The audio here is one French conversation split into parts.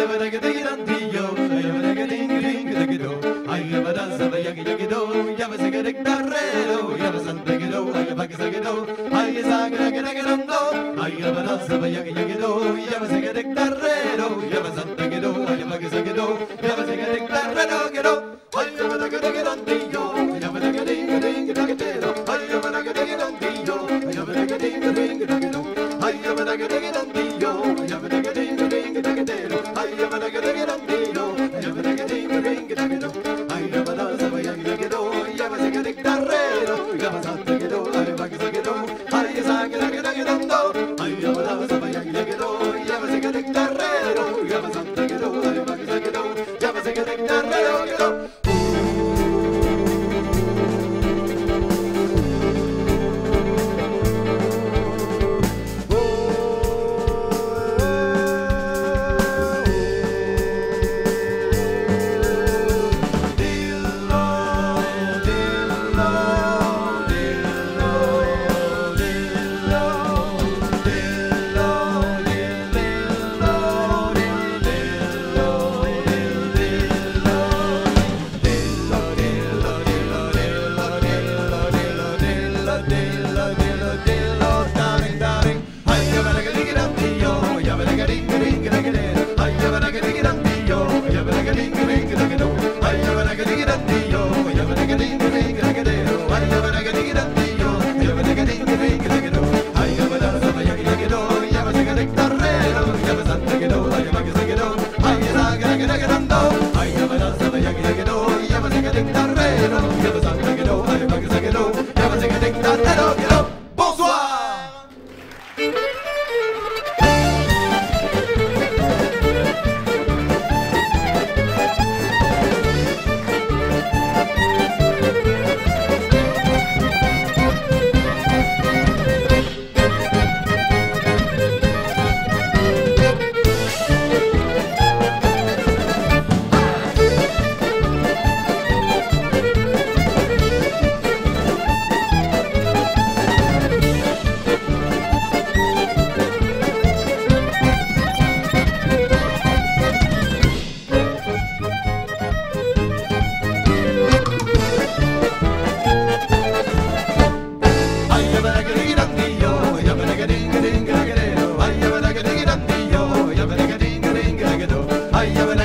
ダメだけど Ay, ya,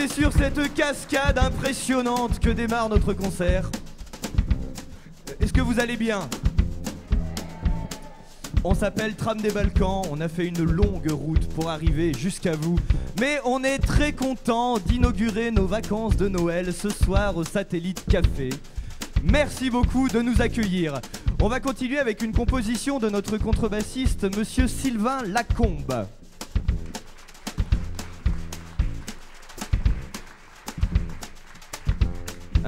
c'est sur cette cascade impressionnante que démarre notre concert. Est-ce que vous allez bien? On s'appelle Tram des Balkans, on a fait une longue route pour arriver jusqu'à vous. Mais on est très content d'inaugurer nos vacances de Noël ce soir au Satellite Café. Merci beaucoup de nous accueillir. On va continuer avec une composition de notre contrebassiste, monsieur Sylvain Lacombe.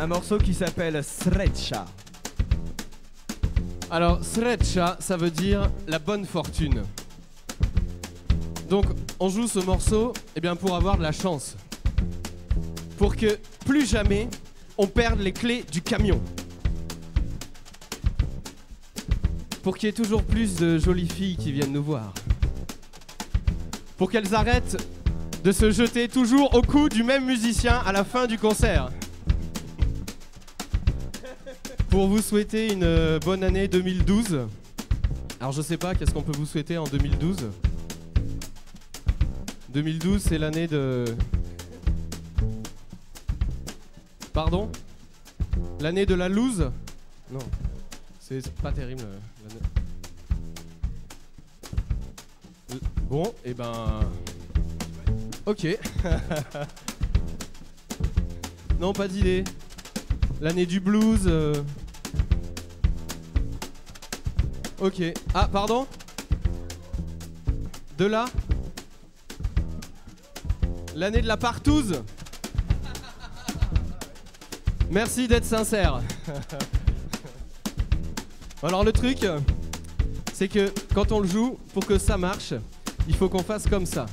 Un morceau qui s'appelle Sreccia. Alors, Sreccia, ça veut dire la bonne fortune. Donc, on joue ce morceau eh bien, pour avoir de la chance. Pour que plus jamais on perde les clés du camion. Pour qu'il y ait toujours plus de jolies filles qui viennent nous voir. Pour qu'elles arrêtent de se jeter toujours au cou du même musicien à la fin du concert. Pour vous souhaiter une euh, bonne année 2012. Alors je sais pas, qu'est-ce qu'on peut vous souhaiter en 2012 2012, c'est l'année de... Pardon? L'année de la loose? Non, c'est pas terrible. euh, Bon, et eh ben... Ok. non, pas d'idée. L'année du blues. euh. Ok. Ah, pardon De là L'année de la partouze Merci d'être sincère. Alors le truc, c'est que quand on le joue, pour que ça marche, il faut qu'on fasse comme ça.